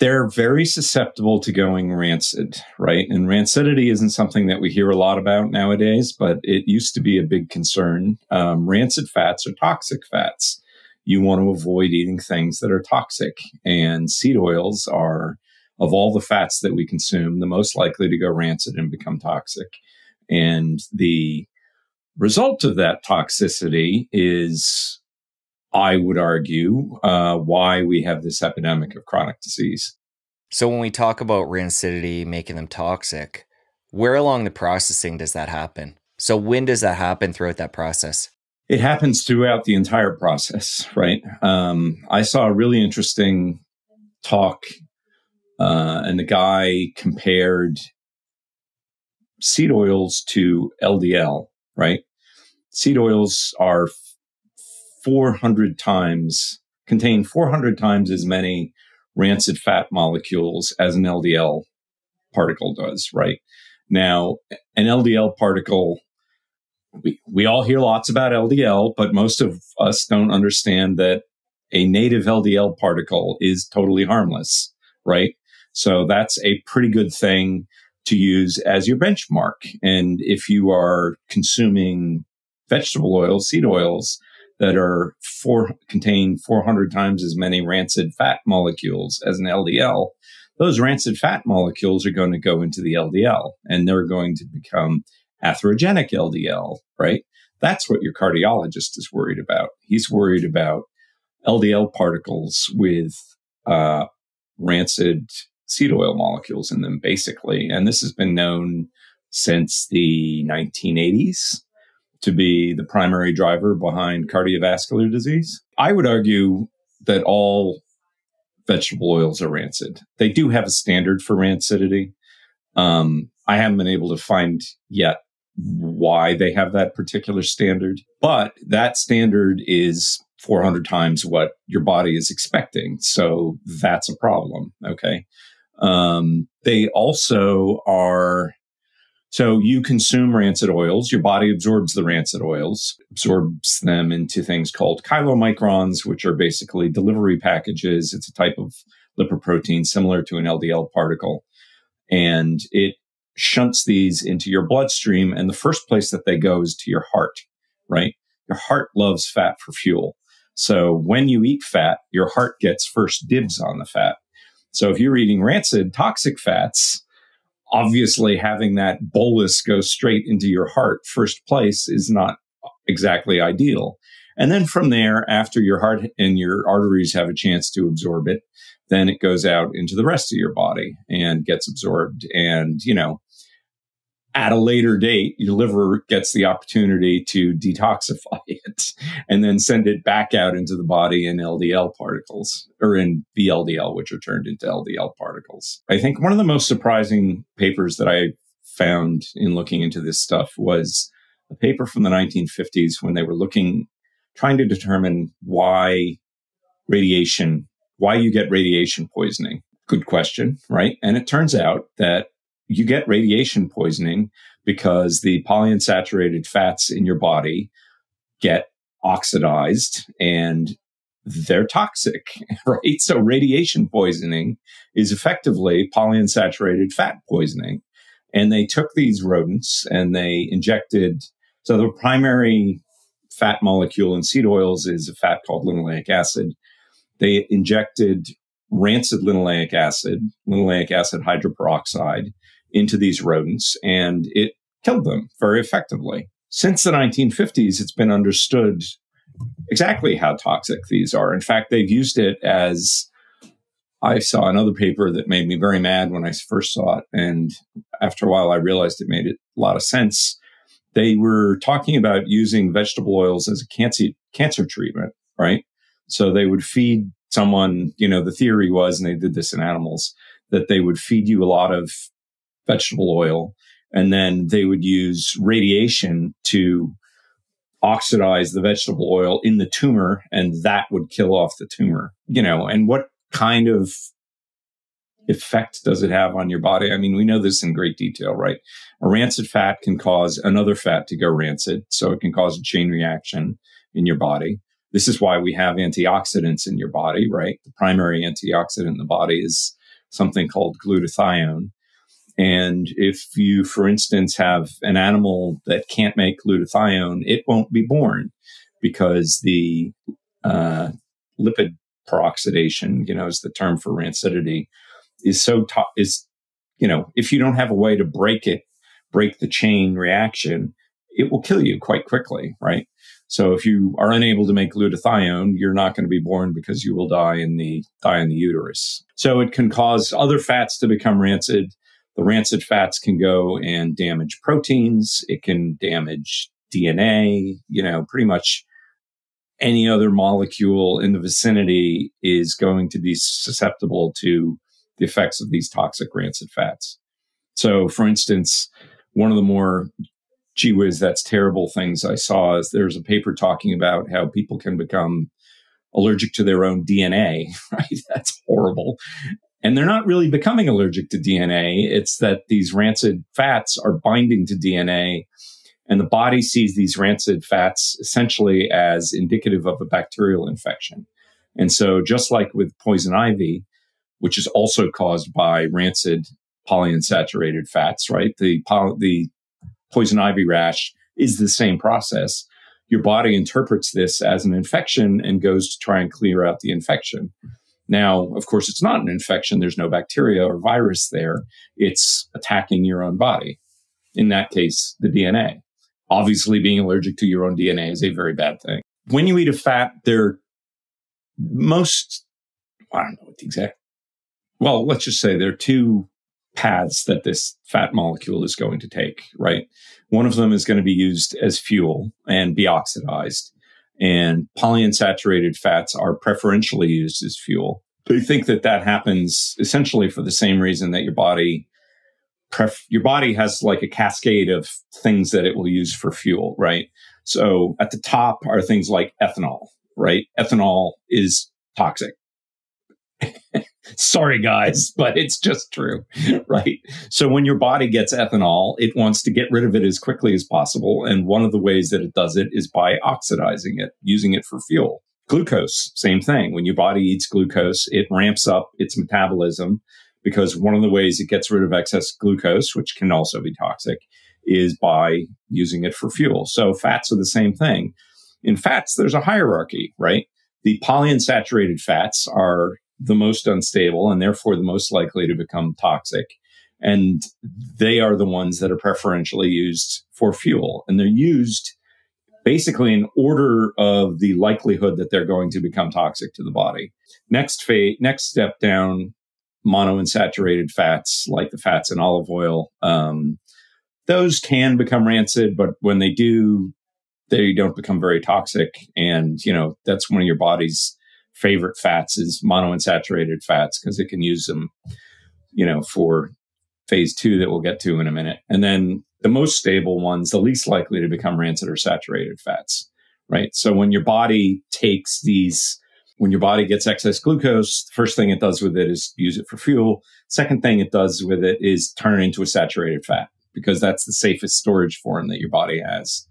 they're very susceptible to going rancid, right? And rancidity isn't something that we hear a lot about nowadays, but it used to be a big concern. Um, rancid fats are toxic fats. You want to avoid eating things that are toxic, and seed oils are, of all the fats that we consume, the most likely to go rancid and become toxic. And the result of that toxicity is I would argue, uh, why we have this epidemic of chronic disease. So, when we talk about rancidity making them toxic, where along the processing does that happen? So, when does that happen throughout that process? It happens throughout the entire process, right? Um, I saw a really interesting talk, uh, and the guy compared seed oils to LDL, right? Seed oils are 400 times, contain 400 times as many rancid fat molecules as an LDL particle does, right? Now, an LDL particle, we, we all hear lots about LDL, but most of us don't understand that a native LDL particle is totally harmless, right? So that's a pretty good thing to use as your benchmark. And if you are consuming vegetable oils, seed oils, that are four contain 400 times as many rancid fat molecules as an LDL, those rancid fat molecules are going to go into the LDL and they're going to become atherogenic LDL, right? That's what your cardiologist is worried about. He's worried about LDL particles with uh, rancid seed oil molecules in them, basically. And this has been known since the 1980s to be the primary driver behind cardiovascular disease. I would argue that all vegetable oils are rancid. They do have a standard for rancidity. Um, I haven't been able to find yet why they have that particular standard, but that standard is 400 times what your body is expecting. So that's a problem. Okay. Um, they also are so you consume rancid oils, your body absorbs the rancid oils, absorbs them into things called chylomicrons, which are basically delivery packages. It's a type of lipoprotein similar to an LDL particle. And it shunts these into your bloodstream. And the first place that they go is to your heart, right? Your heart loves fat for fuel. So when you eat fat, your heart gets first dibs on the fat. So if you're eating rancid, toxic fats, obviously having that bolus go straight into your heart first place is not exactly ideal. And then from there, after your heart and your arteries have a chance to absorb it, then it goes out into the rest of your body and gets absorbed. And, you know, at a later date, your liver gets the opportunity to detoxify it and then send it back out into the body in LDL particles or in VLDL, which are turned into LDL particles. I think one of the most surprising papers that I found in looking into this stuff was a paper from the 1950s when they were looking, trying to determine why radiation, why you get radiation poisoning. Good question, right? And it turns out that you get radiation poisoning because the polyunsaturated fats in your body get oxidized and they're toxic, right? So radiation poisoning is effectively polyunsaturated fat poisoning. And they took these rodents and they injected, so the primary fat molecule in seed oils is a fat called linoleic acid. They injected rancid linoleic acid, linoleic acid hydroperoxide into these rodents and it killed them very effectively. Since the 1950s, it's been understood exactly how toxic these are. In fact, they've used it as I saw another paper that made me very mad when I first saw it. And after a while, I realized it made a lot of sense. They were talking about using vegetable oils as a cancer, cancer treatment, right? So they would feed someone, you know, the theory was, and they did this in animals, that they would feed you a lot of vegetable oil. And then they would use radiation to oxidize the vegetable oil in the tumor and that would kill off the tumor, you know, and what kind of effect does it have on your body? I mean, we know this in great detail, right? A rancid fat can cause another fat to go rancid. So it can cause a chain reaction in your body. This is why we have antioxidants in your body, right? The primary antioxidant in the body is something called glutathione. And if you, for instance, have an animal that can't make glutathione, it won't be born because the uh, lipid peroxidation, you know, is the term for rancidity, is so to- is you know, if you don't have a way to break it, break the chain reaction, it will kill you quite quickly, right? So if you are unable to make glutathione, you're not going to be born because you will die in the die in the uterus. So it can cause other fats to become rancid. The rancid fats can go and damage proteins. It can damage DNA, you know, pretty much any other molecule in the vicinity is going to be susceptible to the effects of these toxic rancid fats. So, for instance, one of the more gee whiz, that's terrible things I saw is there's a paper talking about how people can become allergic to their own DNA, right? That's horrible. And they're not really becoming allergic to DNA. It's that these rancid fats are binding to DNA and the body sees these rancid fats essentially as indicative of a bacterial infection. And so just like with poison ivy, which is also caused by rancid polyunsaturated fats, right? The, the poison ivy rash is the same process. Your body interprets this as an infection and goes to try and clear out the infection. Now, of course, it's not an infection. There's no bacteria or virus there. It's attacking your own body. In that case, the DNA. Obviously, being allergic to your own DNA is a very bad thing. When you eat a fat, they're most, I don't know what the exact, well, let's just say there are two paths that this fat molecule is going to take, right? One of them is going to be used as fuel and be oxidized. And polyunsaturated fats are preferentially used as fuel. They think that that happens essentially for the same reason that your body pref- your body has like a cascade of things that it will use for fuel, right? So at the top are things like ethanol, right? Ethanol is toxic. Sorry, guys, but it's just true, right? So when your body gets ethanol, it wants to get rid of it as quickly as possible. And one of the ways that it does it is by oxidizing it, using it for fuel. Glucose, same thing. When your body eats glucose, it ramps up its metabolism because one of the ways it gets rid of excess glucose, which can also be toxic, is by using it for fuel. So fats are the same thing. In fats, there's a hierarchy, right? The polyunsaturated fats are the most unstable and therefore the most likely to become toxic. And they are the ones that are preferentially used for fuel. And they're used basically in order of the likelihood that they're going to become toxic to the body. Next phase, next step down monounsaturated fats like the fats in olive oil. Um, those can become rancid, but when they do, they don't become very toxic. And, you know, that's one of your body's favorite fats is monounsaturated fats because it can use them, you know, for phase two that we'll get to in a minute. And then the most stable ones, the least likely to become rancid or saturated fats, right? So when your body takes these when your body gets excess glucose, the first thing it does with it is use it for fuel. Second thing it does with it is turn it into a saturated fat because that's the safest storage form that your body has.